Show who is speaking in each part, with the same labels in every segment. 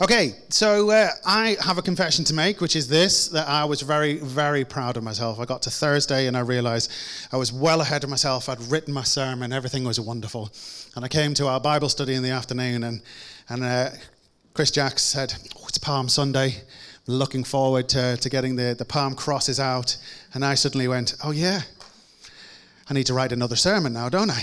Speaker 1: Okay, so uh, I have a confession to make, which is this that I was very, very proud of myself. I got to Thursday and I realized I was well ahead of myself. I'd written my sermon, everything was wonderful. And I came to our Bible study in the afternoon, and, and uh, Chris Jacks said, oh, It's Palm Sunday. Looking forward to, to getting the, the palm crosses out. And I suddenly went, Oh, yeah, I need to write another sermon now, don't I?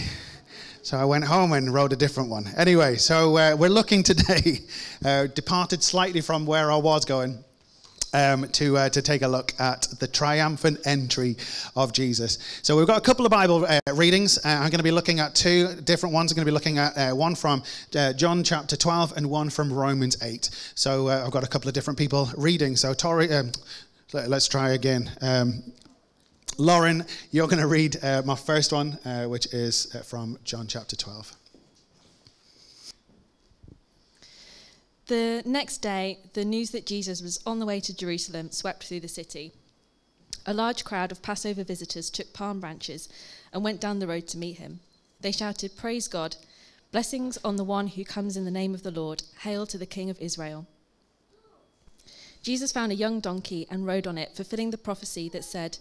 Speaker 1: So I went home and wrote a different one. Anyway, so uh, we're looking today, uh, departed slightly from where I was going. Um, to uh, to take a look at the triumphant entry of Jesus. So we've got a couple of Bible uh, readings. Uh, I'm going to be looking at two different ones. I'm going to be looking at uh, one from uh, John chapter 12 and one from Romans 8. So uh, I've got a couple of different people reading. So Tori, um, let's try again. Um, Lauren, you're going to read uh, my first one, uh, which is uh, from John chapter 12.
Speaker 2: The next day, the news that Jesus was on the way to Jerusalem swept through the city. A large crowd of Passover visitors took palm branches and went down the road to meet him. They shouted, Praise God! Blessings on the one who comes in the name of the Lord. Hail to the King of Israel. Jesus found a young donkey and rode on it, fulfilling the prophecy that said,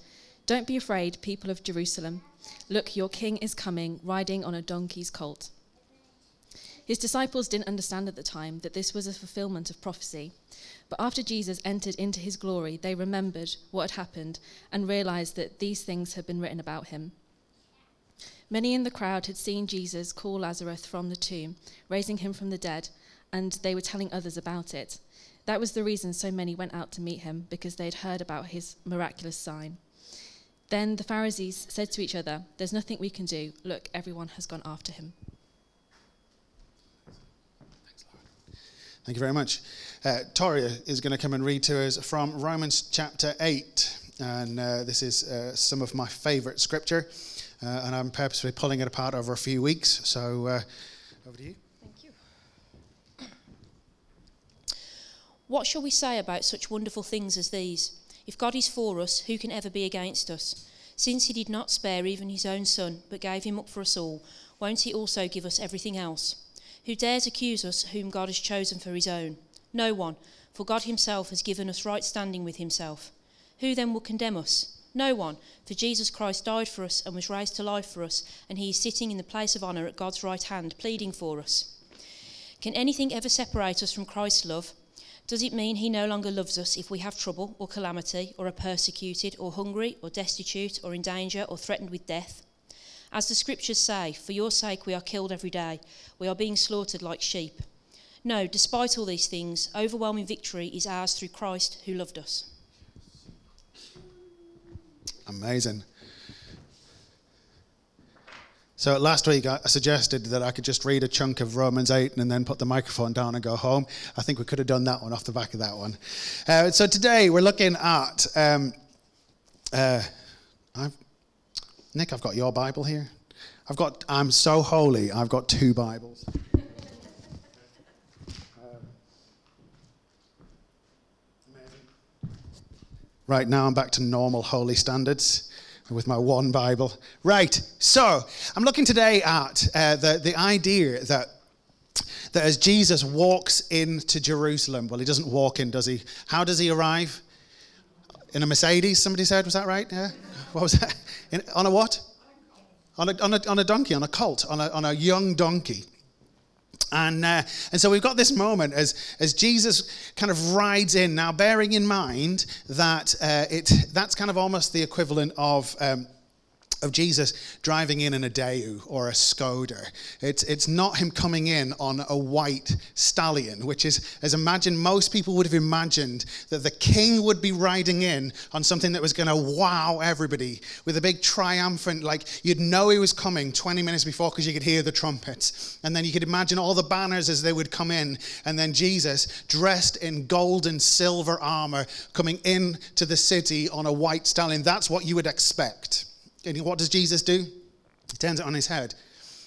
Speaker 2: don't be afraid, people of Jerusalem. Look, your king is coming, riding on a donkey's colt. His disciples didn't understand at the time that this was a fulfillment of prophecy. But after Jesus entered into his glory, they remembered what had happened and realized that these things had been written about him. Many in the crowd had seen Jesus call Lazarus from the tomb, raising him from the dead, and they were telling others about it. That was the reason so many went out to meet him, because they had heard about his miraculous sign. Then the Pharisees said to each other, There's nothing we can do. Look, everyone has gone after him.
Speaker 1: Thank you very much. Uh, Toria is going to come and read to us from Romans chapter 8. And uh, this is uh, some of my favorite scripture. Uh, and I'm purposely pulling it apart over a few weeks. So uh, over to you.
Speaker 3: Thank you. What shall we say about such wonderful things as these? If God is for us, who can ever be against us? Since he did not spare even his own son, but gave him up for us all, won't he also give us everything else? Who dares accuse us whom God has chosen for his own? No one, for God himself has given us right standing with himself. Who then will condemn us? No one, for Jesus Christ died for us and was raised to life for us, and he is sitting in the place of honour at God's right hand, pleading for us. Can anything ever separate us from Christ's love? Does it mean he no longer loves us if we have trouble or calamity, or are persecuted, or hungry, or destitute, or in danger, or threatened with death? As the scriptures say, for your sake we are killed every day, we are being slaughtered like sheep. No, despite all these things, overwhelming victory is ours through Christ who loved us.
Speaker 1: Amazing. So last week I suggested that I could just read a chunk of Romans 8 and then put the microphone down and go home. I think we could have done that one off the back of that one. Uh, so today we're looking at. Um, uh, I've, Nick, I've got your Bible here. I've got. I'm so holy. I've got two Bibles. right now I'm back to normal holy standards with my one Bible. Right, so I'm looking today at uh, the, the idea that, that as Jesus walks into Jerusalem, well, he doesn't walk in, does he? How does he arrive? In a Mercedes, somebody said, was that right? Yeah? What was that? In, on a what? On a, on, a, on a donkey, on a colt, on a, on a young donkey. And, uh, and so we've got this moment as, as Jesus kind of rides in. Now, bearing in mind that uh, it, that's kind of almost the equivalent of. Um, of Jesus driving in in a Daewoo or a Skoda. It's, it's not him coming in on a white stallion, which is, as imagine most people would have imagined that the king would be riding in on something that was going to wow everybody with a big triumphant, like you'd know he was coming 20 minutes before because you could hear the trumpets. And then you could imagine all the banners as they would come in. And then Jesus, dressed in gold and silver armor, coming in to the city on a white stallion. That's what you would expect. And what does Jesus do? He turns it on his head.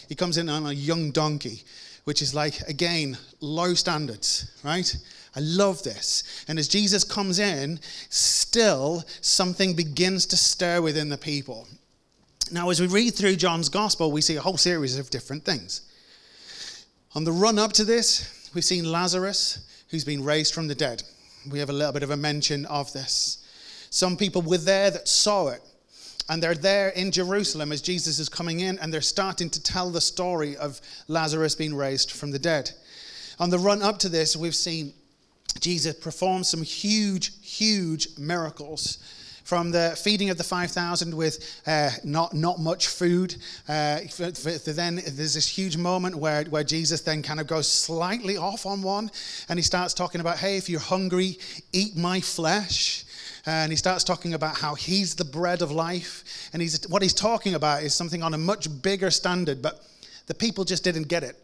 Speaker 1: He comes in on a young donkey, which is like, again, low standards, right? I love this. And as Jesus comes in, still something begins to stir within the people. Now, as we read through John's gospel, we see a whole series of different things. On the run up to this, we've seen Lazarus, who's been raised from the dead. We have a little bit of a mention of this. Some people were there that saw it. And they're there in Jerusalem as Jesus is coming in, and they're starting to tell the story of Lazarus being raised from the dead. On the run up to this, we've seen Jesus perform some huge, huge miracles. From the feeding of the 5,000 with uh, not, not much food, uh, for, for then there's this huge moment where, where Jesus then kind of goes slightly off on one and he starts talking about, hey, if you're hungry, eat my flesh and he starts talking about how he's the bread of life. And he's, what he's talking about is something on a much bigger standard, but the people just didn't get it.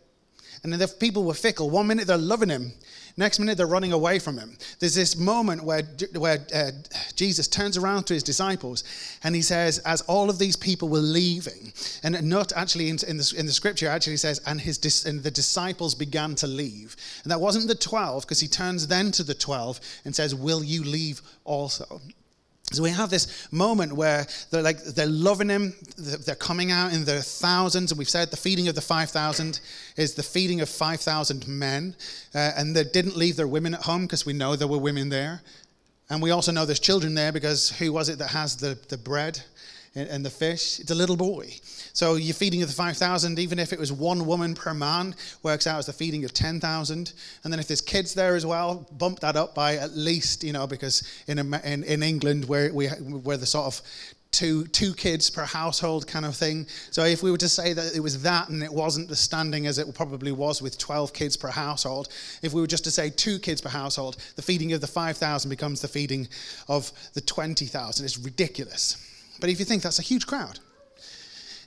Speaker 1: And the people were fickle. One minute they're loving him, next minute they're running away from him. There's this moment where, where uh, Jesus turns around to his disciples and he says, as all of these people were leaving, and not actually in, in, the, in the scripture, actually says, and, his, and the disciples began to leave. And that wasn't the 12, because he turns then to the 12 and says, Will you leave also? So we have this moment where they're like they're loving him. They're coming out in their thousands, and we've said the feeding of the five thousand is the feeding of five thousand men, uh, and they didn't leave their women at home because we know there were women there, and we also know there's children there because who was it that has the the bread? And the fish, it's a little boy. So you're feeding of the 5,000, even if it was one woman per man, works out as the feeding of 10,000. And then if there's kids there as well, bump that up by at least, you know, because in, in, in England, where we, where the sort of two two kids per household kind of thing. So if we were to say that it was that and it wasn't the standing as it probably was with 12 kids per household, if we were just to say two kids per household, the feeding of the 5,000 becomes the feeding of the 20,000. It's ridiculous. But if you think that's a huge crowd.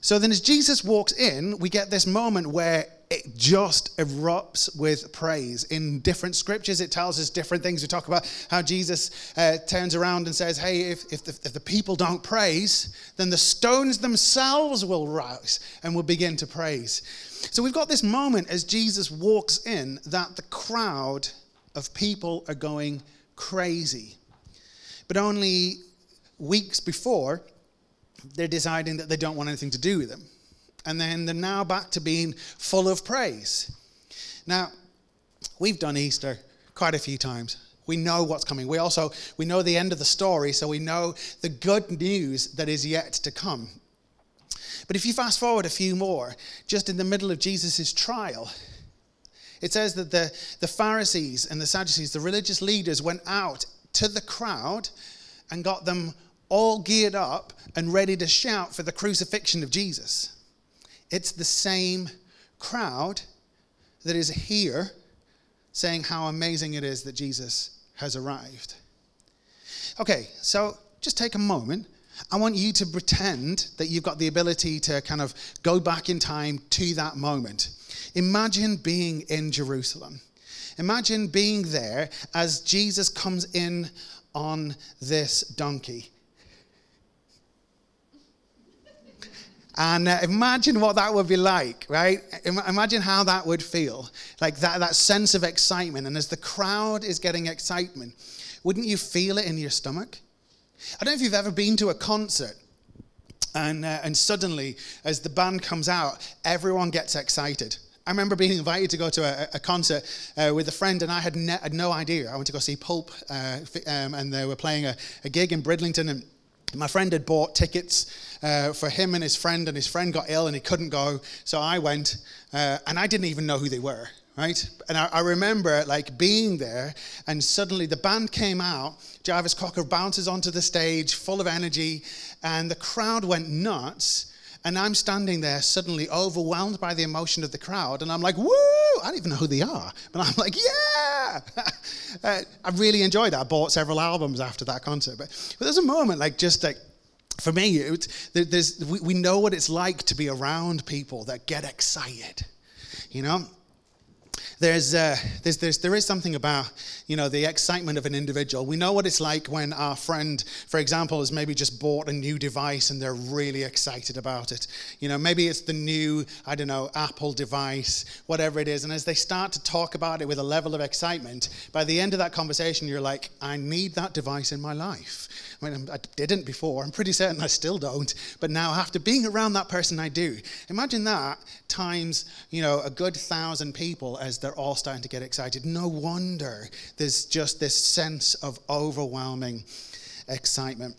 Speaker 1: So then, as Jesus walks in, we get this moment where it just erupts with praise. In different scriptures, it tells us different things. We talk about how Jesus uh, turns around and says, Hey, if, if the, if, the, people don't praise, then the stones themselves will rise and will begin to praise. So we've got this moment as Jesus walks in that the crowd of people are going crazy. But only weeks before, they're deciding that they don't want anything to do with them. And then they're now back to being full of praise. Now, we've done Easter quite a few times. We know what's coming. We also we know the end of the story, so we know the good news that is yet to come. But if you fast forward a few more, just in the middle of Jesus' trial, it says that the, the Pharisees and the Sadducees, the religious leaders, went out to the crowd and got them all geared up and ready to shout for the crucifixion of Jesus. It's the same crowd that is here saying how amazing it is that Jesus has arrived. Okay, so just take a moment. I want you to pretend that you've got the ability to kind of go back in time to that moment. Imagine being in Jerusalem. Imagine being there as Jesus comes in on this donkey. And uh, imagine what that would be like, right? Imagine how that would feel. Like that, that sense of excitement. And as the crowd is getting excitement, wouldn't you feel it in your stomach? I don't know if you've ever been to a concert and, uh, and suddenly, as the band comes out, everyone gets excited. I remember being invited to go to a, a concert uh, with a friend, and I had, ne- had, no idea. I went to go see Pulp, uh, um, and they were playing a, a gig in Bridlington, and my friend had bought tickets uh, for him and his friend, and his friend got ill and he couldn't go. So I went, uh, and I didn't even know who they were, right? And I, I, remember like being there, and suddenly the band came out. Jarvis Cocker bounces onto the stage, full of energy, and the crowd went nuts. And I'm standing there, suddenly overwhelmed by the emotion of the crowd, and I'm like, "Woo!" I don't even know who they are, but I'm like, "Yeah!" uh, I really enjoyed that. I bought several albums after that concert, but, but there's a moment like just like for me, it, we, we know what it's like to be around people that get excited. You know, there's, uh, there's, there's, there is something about, you know, the excitement of an individual. We know what it's like when our friend, for example, has maybe just bought a new device and they're really excited about it. You know, maybe it's the new, I don't know, Apple device, whatever it is. And as they start to talk about it with a level of excitement, by the end of that conversation, you're like, I need that device in my life. I I didn't before. I'm pretty certain I still don't. But now, after being around that person, I do. Imagine that times, you know, a good thousand people as they're all starting to get excited. No wonder there's just this sense of overwhelming excitement.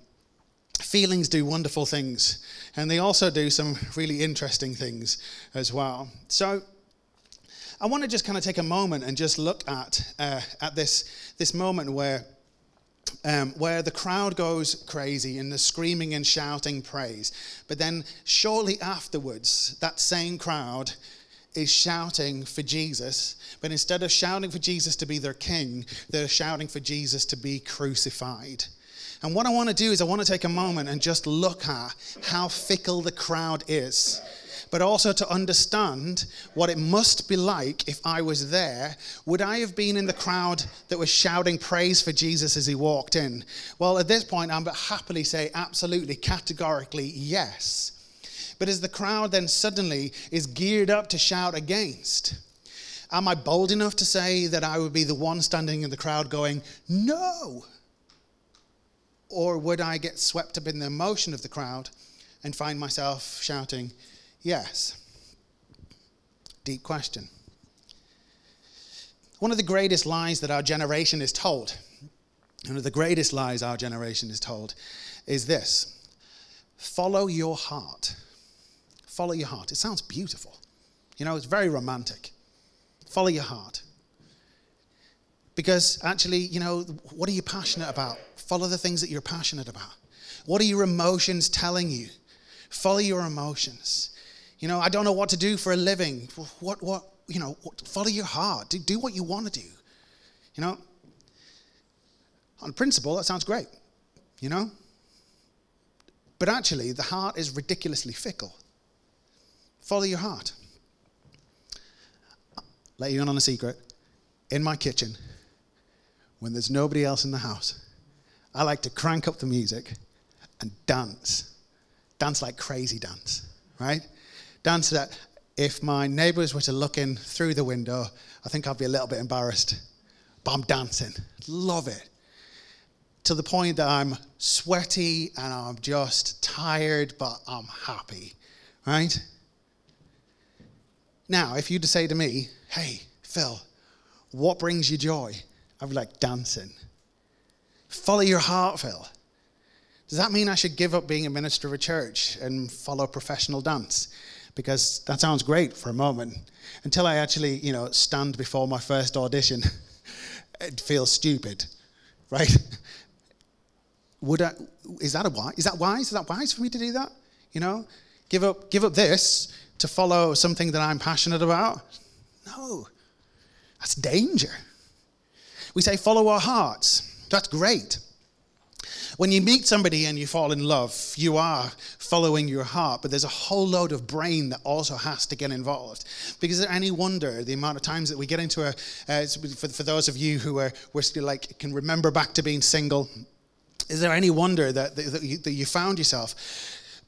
Speaker 1: Feelings do wonderful things, and they also do some really interesting things as well. So, I want to just kind of take a moment and just look at uh, at this this moment where um, where the crowd goes crazy and the screaming and shouting praise, but then shortly afterwards, that same crowd is shouting for Jesus, but instead of shouting for Jesus to be their king, they're shouting for Jesus to be crucified. And what I want to do is I want to take a moment and just look at how fickle the crowd is, but also to understand what it must be like if I was there. Would I have been in the crowd that was shouting praise for Jesus as he walked in? Well, at this point, I'm happily say absolutely, categorically yes. But as the crowd then suddenly is geared up to shout against, am I bold enough to say that I would be the one standing in the crowd going, no? Or would I get swept up in the emotion of the crowd and find myself shouting, Yes? Deep question. One of the greatest lies that our generation is told, one of the greatest lies our generation is told, is this follow your heart. Follow your heart. It sounds beautiful. You know, it's very romantic. Follow your heart. Because actually, you know, what are you passionate about? Follow the things that you're passionate about. What are your emotions telling you? Follow your emotions. You know, I don't know what to do for a living. What, what, you know, follow your heart. Do, do what you want to do. You know, on principle, that sounds great. You know? But actually, the heart is ridiculously fickle. Follow your heart. Let you in on a secret. In my kitchen, when there's nobody else in the house, I like to crank up the music and dance. Dance like crazy dance, right? Dance that if my neighbors were to look in through the window, I think I'd be a little bit embarrassed. But I'm dancing. Love it. To the point that I'm sweaty and I'm just tired, but I'm happy, right? Now, if you'd say to me, hey, Phil, what brings you joy? I'd be like, dancing. Follow your heart, Phil. Does that mean I should give up being a minister of a church and follow professional dance? Because that sounds great for a moment. Until I actually, you know, stand before my first audition, it feels stupid, right? Would I, is that a wise? Is that wise? Is that wise for me to do that? You know, give up, give up this to follow something that I'm passionate about? No, that's danger. We say, follow our hearts. That's great. When you meet somebody and you fall in love, you are following your heart, but there's a whole load of brain that also has to get involved. Because is there any wonder the amount of times that we get into a, uh, for, for those of you who are, we're still like, can remember back to being single, is there any wonder that, that, you, that you found yourself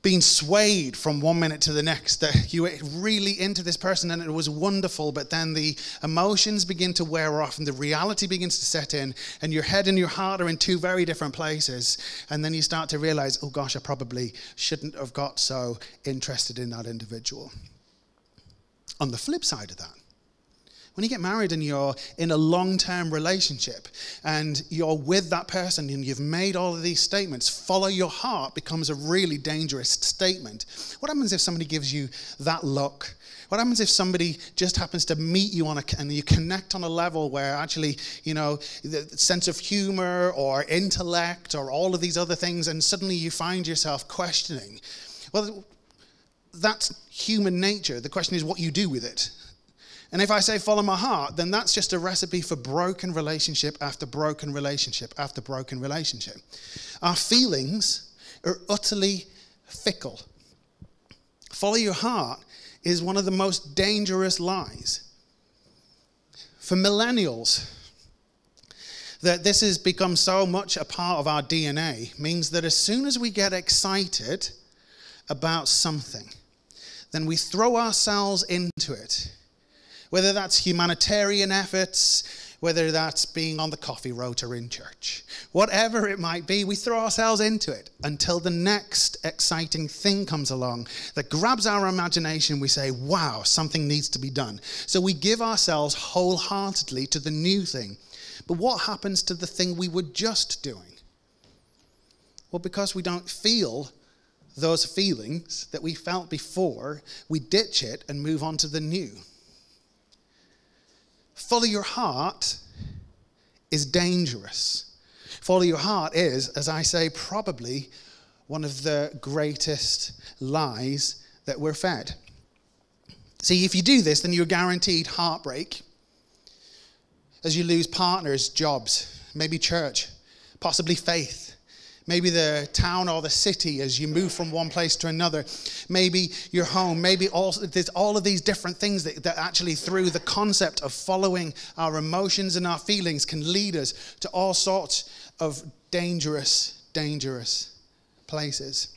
Speaker 1: being swayed from one minute to the next that you were really into this person and it was wonderful but then the emotions begin to wear off and the reality begins to set in and your head and your heart are in two very different places. And then you start to realize oh gosh i probably shouldn't have got so interested in that individual. On the flip side of that when you get married and you're in a long term relationship and you're with that person and you've made all of these statements, follow your heart becomes a really dangerous statement. What happens if somebody gives you that look? What happens if somebody just happens to meet you on a, and you connect on a level where actually, you know, the sense of humor or intellect or all of these other things, and suddenly you find yourself questioning? Well, that's human nature. The question is what you do with it. And if I say follow my heart, then that's just a recipe for broken relationship after broken relationship after broken relationship. Our feelings are utterly fickle. Follow your heart is one of the most dangerous lies. For millennials, that this has become so much a part of our DNA means that as soon as we get excited about something, then we throw ourselves into it whether that's humanitarian efforts, whether that's being on the coffee rota in church, whatever it might be, we throw ourselves into it until the next exciting thing comes along that grabs our imagination. We say, wow, something needs to be done. So we give ourselves wholeheartedly to the new thing. But what happens to the thing we were just doing? Well, because we don't feel those feelings that we felt before, we ditch it and move on to the new. Follow your heart is dangerous. Follow your heart is, as I say, probably one of the greatest lies that we're fed. See, if you do this, then you're guaranteed heartbreak as you lose partners, jobs, maybe church, possibly faith maybe the town or the city as you move from one place to another, maybe your home, maybe all, there's all of these different things that, that actually, through the concept of following our emotions and our feelings, can lead us to all sorts of dangerous, dangerous places.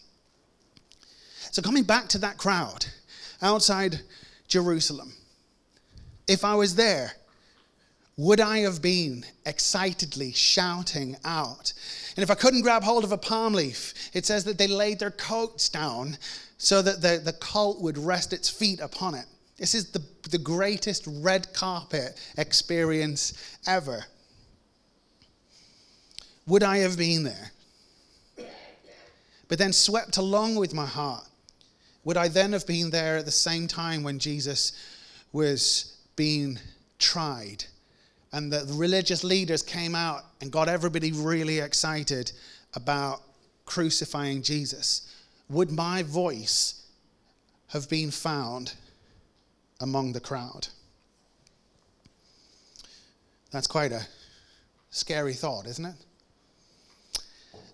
Speaker 1: So, coming back to that crowd outside Jerusalem, if I was there, would I have been excitedly shouting out? And if I couldn't grab hold of a palm leaf, it says that they laid their coats down so that the, the cult would rest its feet upon it. This is the, the greatest red carpet experience ever. Would I have been there? But then swept along with my heart, would I then have been there at the same time when Jesus was being tried? And the religious leaders came out and got everybody really excited about crucifying Jesus, would my voice have been found among the crowd? That's quite a scary thought, isn't it?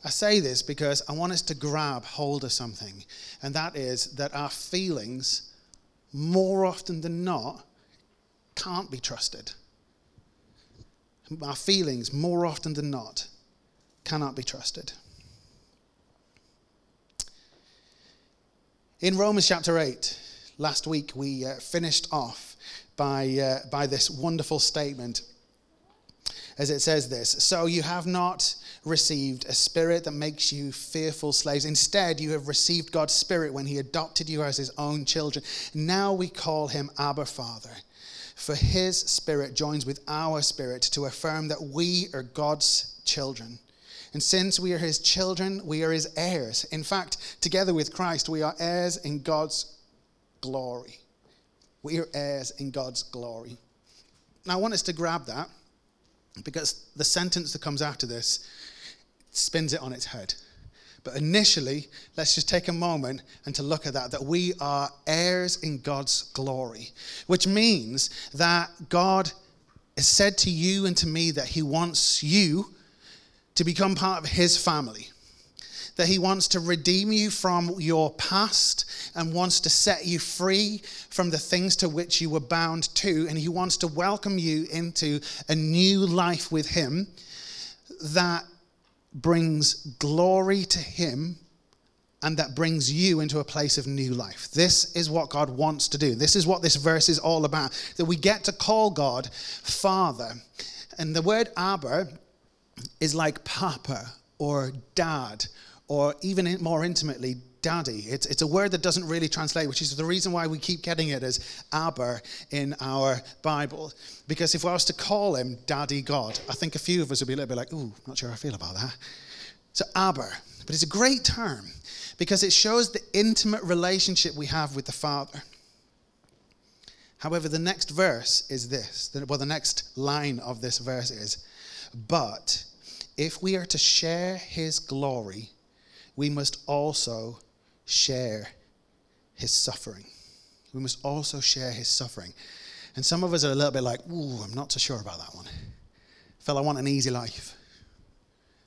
Speaker 1: I say this because I want us to grab hold of something, and that is that our feelings, more often than not, can't be trusted our feelings, more often than not, cannot be trusted. In Romans chapter 8, last week we uh, finished off by, uh, by this wonderful statement as it says this So you have not received a spirit that makes you fearful slaves. Instead, you have received God's spirit when he adopted you as his own children. Now we call him Abba Father. For his spirit joins with our spirit to affirm that we are God's children. And since we are his children, we are his heirs. In fact, together with Christ, we are heirs in God's glory. We are heirs in God's glory. Now, I want us to grab that because the sentence that comes after this spins it on its head. But initially, let's just take a moment and to look at that, that we are heirs in God's glory, which means that God has said to you and to me that He wants you to become part of His family. That he wants to redeem you from your past and wants to set you free from the things to which you were bound to. And he wants to welcome you into a new life with him that brings glory to Him and that brings you into a place of new life. This is what God wants to do. This is what this verse is all about that we get to call God Father. And the word Abba is like Papa or Dad, or even more intimately, daddy. It's, it's a word that doesn't really translate, which is the reason why we keep getting it as Abba in our Bible. Because if I was to call him Daddy God, I think a few of us would be a little bit like, ooh, not sure I feel about that. So Abba, but it's a great term because it shows the intimate relationship we have with the Father. However, the next verse is this. Well, the next line of this verse is, but if we are to share his glory, we must also share his suffering. We must also share his suffering. And some of us are a little bit like, ooh, I'm not so sure about that one. Feel I want an easy life.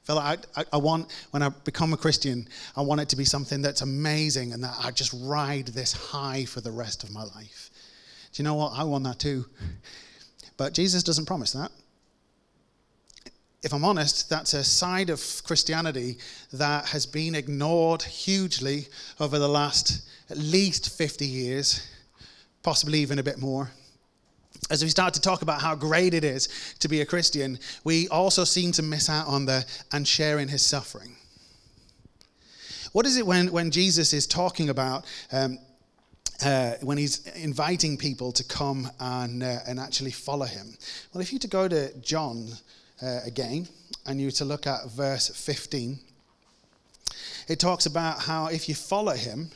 Speaker 1: Feel I, I, I want, when I become a Christian, I want it to be something that's amazing and that I just ride this high for the rest of my life. Do you know what? I want that too. But Jesus doesn't promise that if I'm honest, that's a side of Christianity that has been ignored hugely over the last at least 50 years, possibly even a bit more. as we start to talk about how great it is to be a Christian, we also seem to miss out on the and sharing his suffering. What is it when, when Jesus is talking about, um, uh, when he's inviting people to come and, uh, and actually follow him? Well, if you to go to John uh, again and you to look at verse 15, it talks about how if you follow him,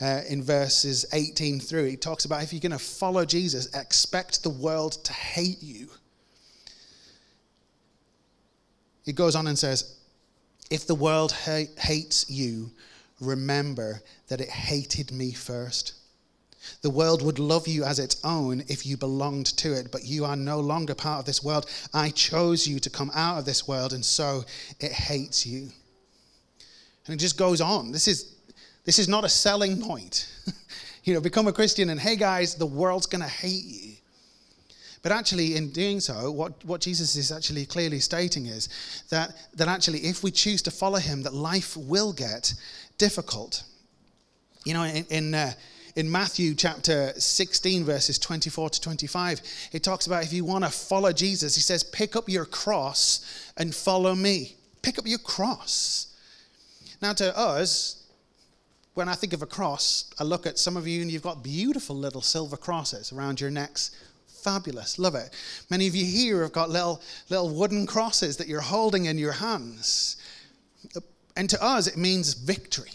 Speaker 1: uh, in verses 18 through. He talks about if you're going to follow Jesus, expect the world to hate you. He goes on and says, If the world ha- hates you, remember that it hated me first. The world would love you as its own if you belonged to it, but you are no longer part of this world. I chose you to come out of this world, and so it hates you. And it just goes on. This is this is not a selling point. you know, become a Christian and, hey guys, the world's going to hate you. But actually, in doing so, what, what Jesus is actually clearly stating is that, that actually, if we choose to follow him, that life will get difficult. You know, in, in, uh, in Matthew chapter 16, verses 24 to 25, it talks about if you want to follow Jesus, he says, pick up your cross and follow me. Pick up your cross. Now, to us, when I think of a cross, I look at some of you and you've got beautiful little silver crosses around your necks. Fabulous, love it. Many of you here have got little, little wooden crosses that you're holding in your hands. And to us, it means victory.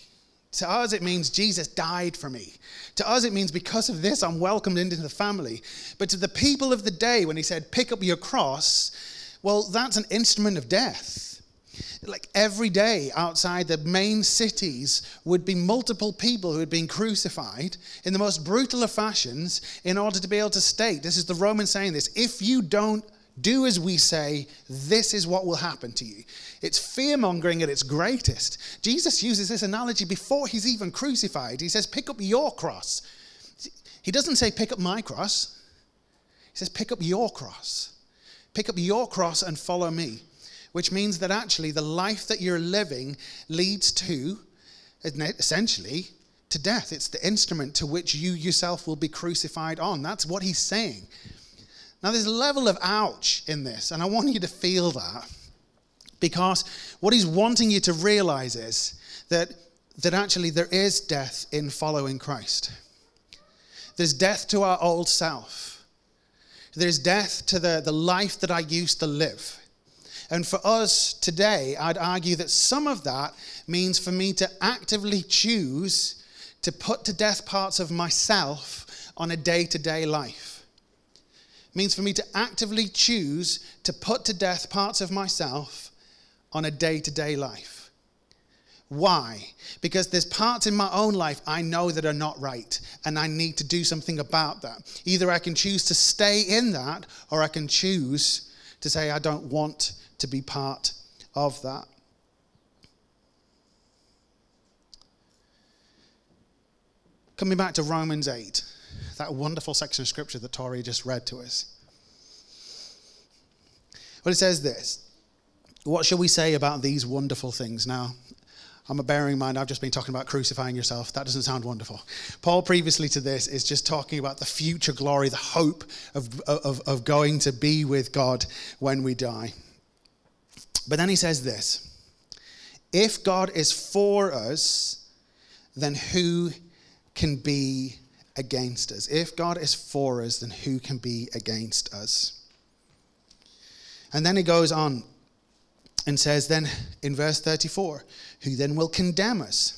Speaker 1: To us, it means Jesus died for me. To us, it means because of this, I'm welcomed into the family. But to the people of the day, when he said, pick up your cross, well, that's an instrument of death like every day outside the main cities would be multiple people who had been crucified in the most brutal of fashions in order to be able to state this is the Roman saying this if you don't do as we say, this is what will happen to you. It's fear mongering at its greatest. Jesus uses this analogy before he's even crucified. He says, Pick up your cross. He doesn't say, Pick up my cross. He says, Pick up your cross. Pick up your cross and follow me which means that actually the life that you're living leads to, essentially, to death. It's the instrument to which you yourself will be crucified on. That's what he's saying. Now, there's a level of ouch in this, and I want you to feel that because what he's wanting you to realize is that, that actually there is death in following Christ. There's death to our old self, there's death to the, the life that I used to live. And for us today, I'd argue that some of that means for me to actively choose to put to death parts of myself on a day to day life. Means for me to actively choose to put to death parts of myself on a day to day life. Why? Because there's parts in my own life I know that are not right, and I need to do something about that. Either I can choose to stay in that, or I can choose to say, I don't want to be part of that. Coming back to Romans 8, that wonderful section of scripture that Tori just read to us. Well, it says this What shall we say about these wonderful things? Now, I'm a bearing in mind, I've just been talking about crucifying yourself. That doesn't sound wonderful. Paul, previously to this, is just talking about the future glory, the hope of, of, of going to be with God when we die. But then he says this If God is for us, then who can be against us? If God is for us, then who can be against us? And then he goes on and says, then in verse 34, who then will condemn us?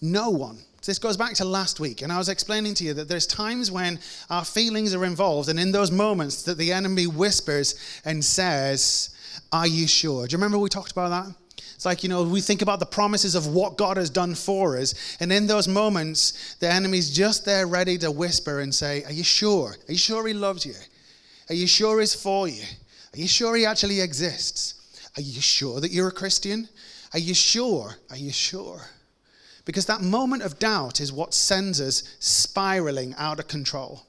Speaker 1: No one. this goes back to last week, and I was explaining to you that there's times when our feelings are involved, and in those moments that the enemy whispers and says, are you sure? Do you remember we talked about that? It's like, you know, we think about the promises of what God has done for us. And in those moments, the enemy's just there ready to whisper and say, Are you sure? Are you sure he loves you? Are you sure he's for you? Are you sure he actually exists? Are you sure that you're a Christian? Are you sure? Are you sure? Because that moment of doubt is what sends us spiraling out of control.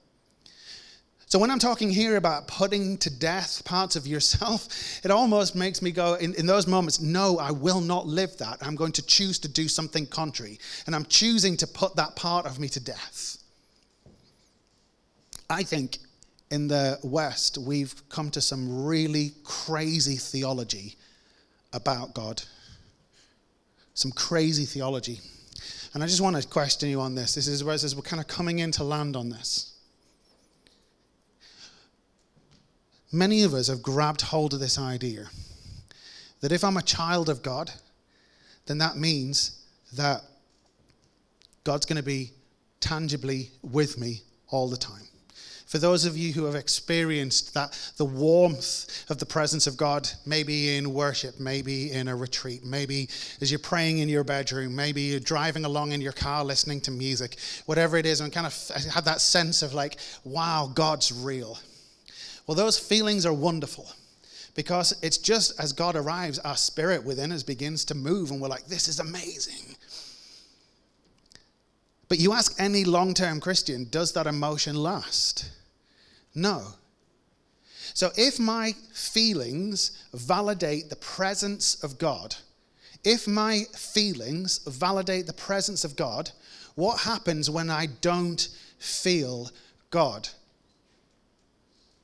Speaker 1: So when I'm talking here about putting to death parts of yourself, it almost makes me go, in, in those moments, no, I will not live that. I'm going to choose to do something contrary. And I'm choosing to put that part of me to death. I think in the West, we've come to some really crazy theology about God. Some crazy theology. And I just want to question you on this. This is where it says we're kind of coming in to land on this. Many of us have grabbed hold of this idea that if I'm a child of God, then that means that God's going to be tangibly with me all the time. For those of you who have experienced that, the warmth of the presence of God, maybe in worship, maybe in a retreat, maybe as you're praying in your bedroom, maybe you're driving along in your car listening to music, whatever it is, and kind of have that sense of like, wow, God's real. Well, those feelings are wonderful because it's just as God arrives, our spirit within us begins to move, and we're like, this is amazing. But you ask any long term Christian, does that emotion last? No. So if my feelings validate the presence of God, if my feelings validate the presence of God, what happens when I don't feel God?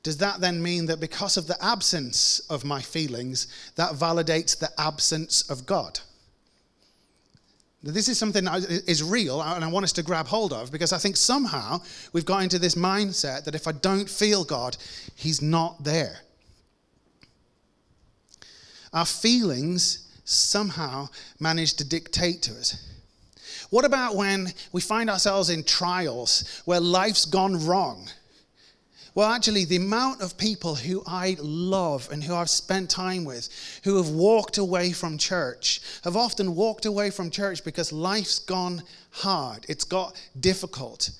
Speaker 1: Does that then mean that because of the absence of my feelings, that validates the absence of God? This is something that is real and I want us to grab hold of because I think somehow we've got into this mindset that if I don't feel God, He's not there. Our feelings somehow manage to dictate to us. What about when we find ourselves in trials where life's gone wrong? Well, actually, the amount of people who I love and who I've spent time with who have walked away from church have often walked away from church because life's gone hard, it's got difficult.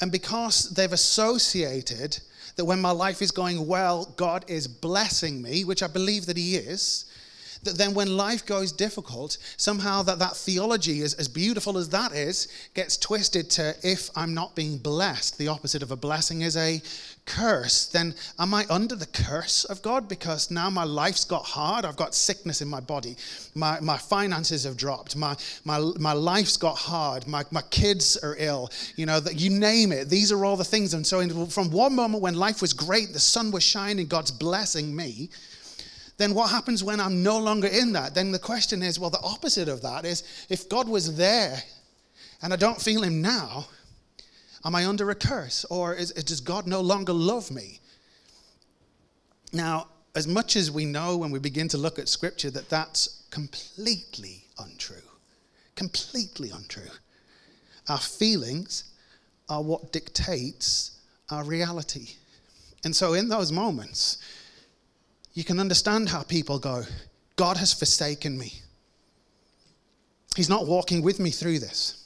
Speaker 1: And because they've associated that when my life is going well, God is blessing me, which I believe that He is, that then when life goes difficult, somehow that, that theology, is, as beautiful as that is, gets twisted to if I'm not being blessed, the opposite of a blessing is a curse, then am I under the curse of God? Because now my life's got hard. I've got sickness in my body. My, my finances have dropped. My, my, my life's got hard. My, my kids are ill. You know, that you name it. These are all the things. And so in, from one moment when life was great, the sun was shining, God's blessing me, then what happens when I'm no longer in that? Then the question is, well, the opposite of that is if God was there and I don't feel him now, am I under a curse? Or is, does God no longer love me? Now, as much as we know when we begin to look at scripture that that's completely untrue, completely untrue. Our feelings are what dictates our reality. And so, in those moments, you can understand how people go, God has forsaken me. He's not walking with me through this.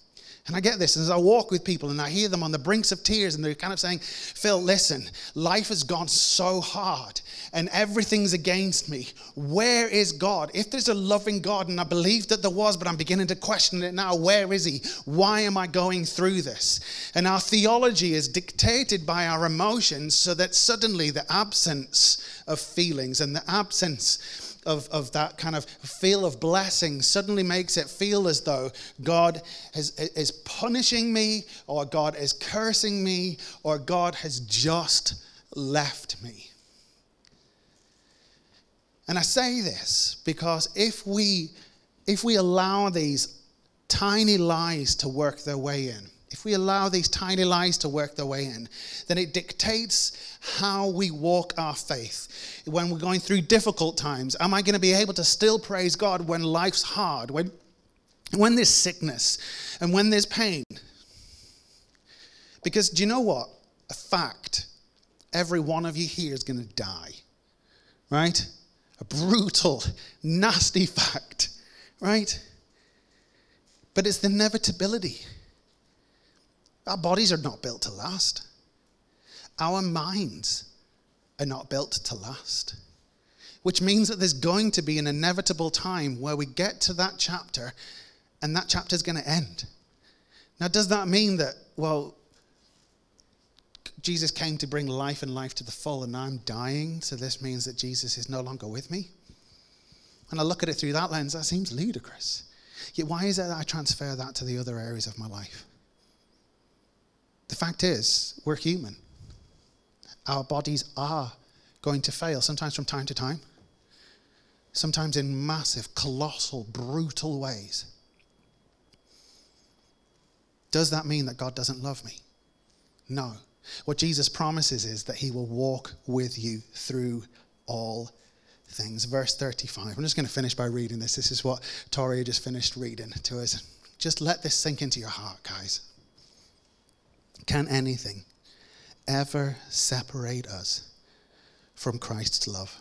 Speaker 1: And I get this as I walk with people and I hear them on the brinks of tears and they're kind of saying, Phil, listen, life has gone so hard and everything's against me. Where is God? If there's a loving God, and I believe that there was, but I'm beginning to question it now, where is He? Why am I going through this? And our theology is dictated by our emotions so that suddenly the absence of feelings and the absence of, of that kind of feel of blessing suddenly makes it feel as though God is, is punishing me, or God is cursing me, or God has just left me. And I say this because if we, if we allow these tiny lies to work their way in, if we allow these tiny lies to work their way in, then it dictates how we walk our faith. When we're going through difficult times, am I going to be able to still praise God when life's hard, when, when there's sickness, and when there's pain? Because do you know what? A fact every one of you here is going to die, right? A brutal, nasty fact, right? But it's the inevitability. Our bodies are not built to last. Our minds are not built to last. Which means that there's going to be an inevitable time where we get to that chapter and that chapter is going to end. Now, does that mean that, well, Jesus came to bring life and life to the full, and I'm dying, so this means that Jesus is no longer with me? And I look at it through that lens, that seems ludicrous. Yet, why is it that I transfer that to the other areas of my life? The fact is, we're human. Our bodies are going to fail, sometimes from time to time, sometimes in massive, colossal, brutal ways. Does that mean that God doesn't love me? No. What Jesus promises is that he will walk with you through all things. Verse 35. I'm just going to finish by reading this. This is what Tori just finished reading to us. Just let this sink into your heart, guys. Can anything ever separate us from Christ's love?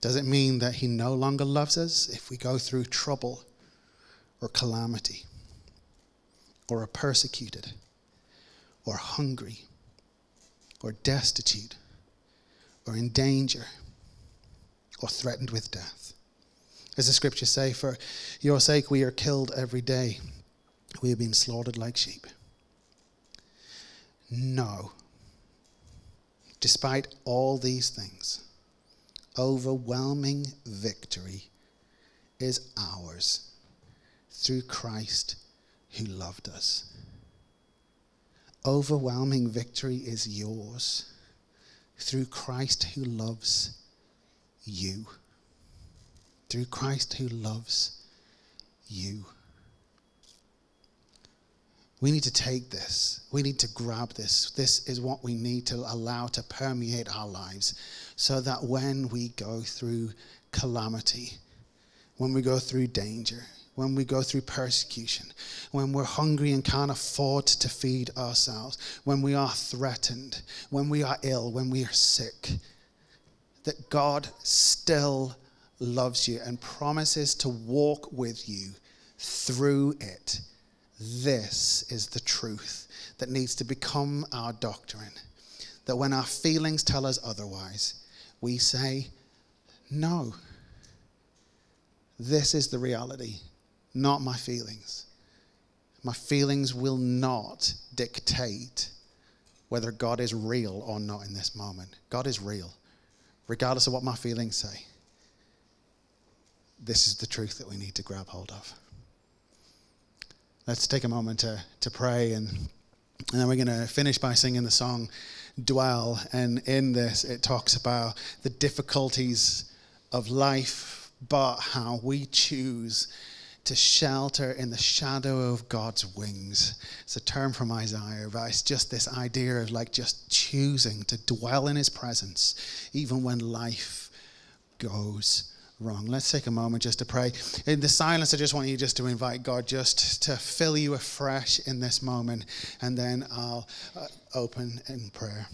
Speaker 1: Does it mean that he no longer loves us if we go through trouble or calamity or are persecuted or hungry or destitute or in danger or threatened with death? As the scriptures say, for your sake we are killed every day. We have been slaughtered like sheep. No. Despite all these things, overwhelming victory is ours through Christ who loved us. Overwhelming victory is yours through Christ who loves you. Through Christ who loves you. We need to take this. We need to grab this. This is what we need to allow to permeate our lives so that when we go through calamity, when we go through danger, when we go through persecution, when we're hungry and can't afford to feed ourselves, when we are threatened, when we are ill, when we are sick, that God still loves you and promises to walk with you through it this is the truth that needs to become our doctrine. That when our feelings tell us otherwise, we say, No. This is the reality, not my feelings. My feelings will not dictate whether God is real or not in this moment. God is real, regardless of what my feelings say. This is the truth that we need to grab hold of let's take a moment to, to pray and, and then we're going to finish by singing the song dwell and in this it talks about the difficulties of life but how we choose to shelter in the shadow of God's wings. It's a term from Isaiah, but it's just this idea of like just choosing to dwell in his presence, even when life goes wrong. Let's take a moment just to pray. In the silence, I just want you just to invite God just to fill you afresh in this moment, and then I'll uh, open in prayer.